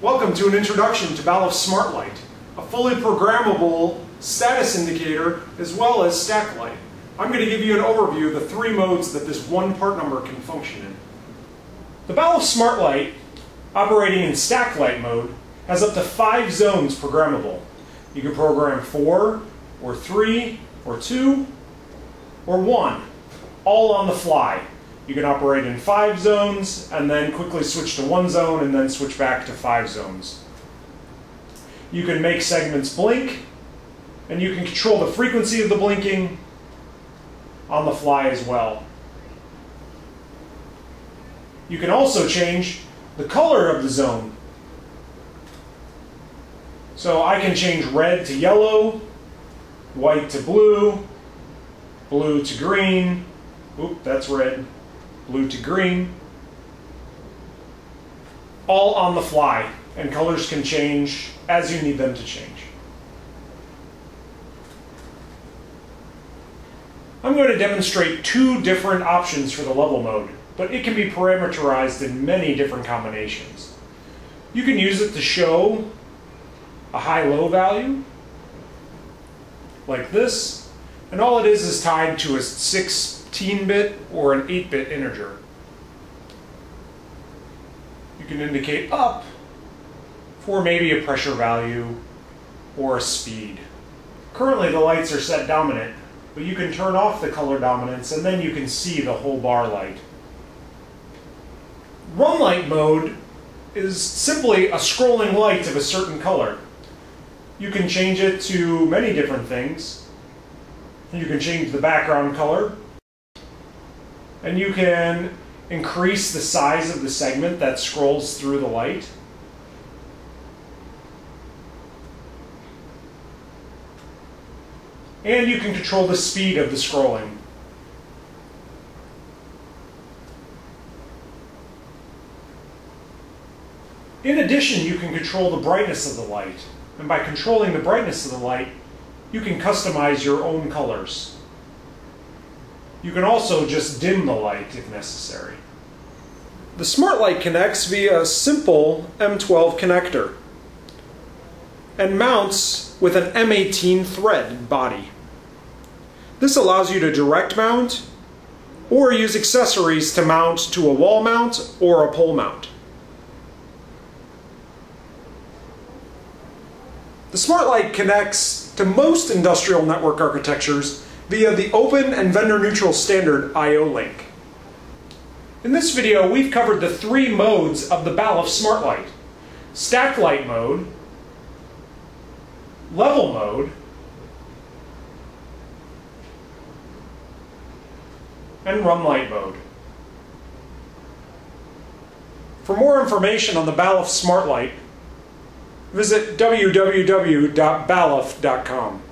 Welcome to an introduction to Balluff Smart Light, a fully programmable status indicator as well as stack light. I'm going to give you an overview of the three modes that this one part number can function in. The Balluff Smart Light, operating in stack light mode, has up to five zones programmable. You can program four, or three, or two, or one, all on the fly. You can operate in five zones and then quickly switch to one zone and then switch back to five zones. You can make segments blink and you can control the frequency of the blinking on the fly as well. You can also change the color of the zone. So I can change red to yellow, white to blue, blue to green, oop, that's red, blue to green, all on the fly, and colors can change as you need them to change. I'm going to demonstrate two different options for the level mode, but it can be parameterized in many different combinations. You can use it to show a high-low value, like this, and all it is is tied to a 6 16-bit or an 8-bit integer. You can indicate up for maybe a pressure value or a speed. Currently the lights are set dominant, but you can turn off the color dominance and then you can see the whole bar light. Run light mode is simply a scrolling light of a certain color. You can change it to many different things. You can change the background color, and you can increase the size of the segment that scrolls through the light. And you can control the speed of the scrolling. In addition, you can control the brightness of the light. And by controlling the brightness of the light, you can customize your own colors. You can also just dim the light if necessary. The smart light connects via a simple M12 connector and mounts with an M18 thread body. This allows you to direct mount or use accessories to mount to a wall mount or a pole mount. The smart light connects to most industrial network architectures via the open and vendor-neutral standard IO-Link. In this video, we've covered the three modes of the Balluff Smart Light. Stack light mode, level mode, and run light mode. For more information on the Balluff Smart Light, visit www.balluff.com.